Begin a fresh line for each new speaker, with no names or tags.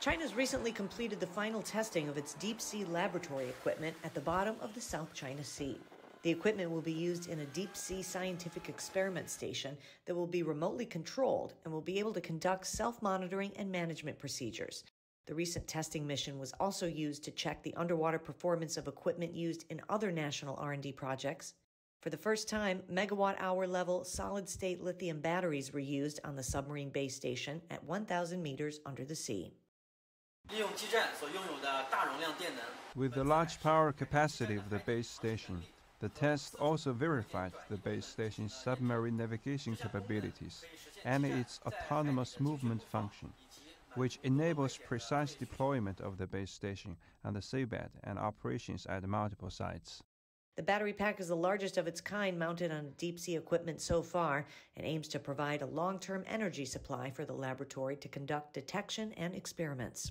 China's recently completed the final testing of its deep sea laboratory equipment at the bottom of the South China Sea. The equipment will be used in a deep sea scientific experiment station that will be remotely controlled and will be able to conduct self monitoring and management procedures. The recent testing mission was also used to check the underwater performance of equipment used in other national R&D projects. For the first time, megawatt hour level solid state lithium batteries were used on the submarine base station at 1,000 meters under the sea.
With the large power capacity of the base station, the test also verified the base station's submarine navigation capabilities and its autonomous movement function, which enables precise deployment of the base station on the seabed and operations at multiple sites.
The battery pack is the largest of its kind mounted on deep sea equipment so far and aims to provide a long term energy supply for the laboratory to conduct detection and experiments.